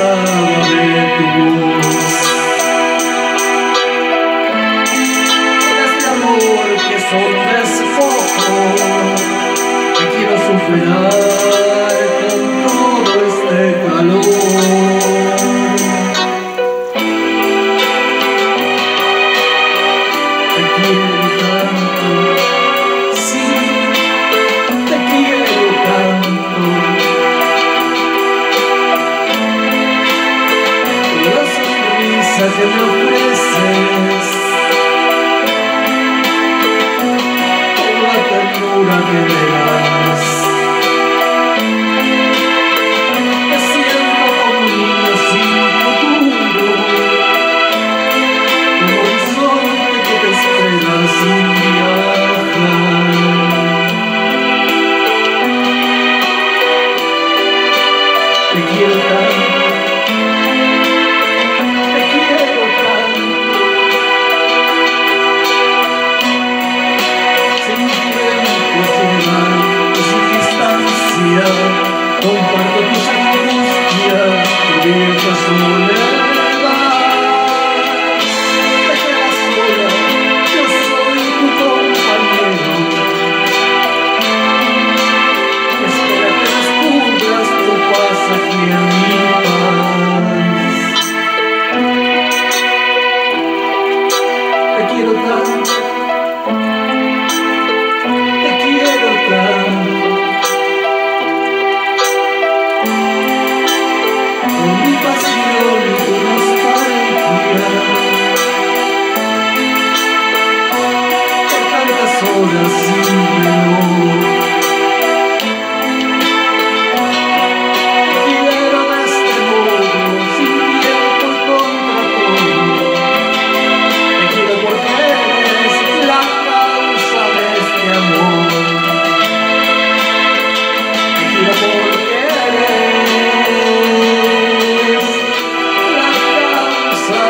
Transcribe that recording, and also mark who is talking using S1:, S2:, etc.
S1: Por este amor, que solo es foco, aquí va su. que me ofreces. Por la ternura que me das. Me siento como un niño futuro. Como un sol que te espera sin viajar. Te quiero tanto.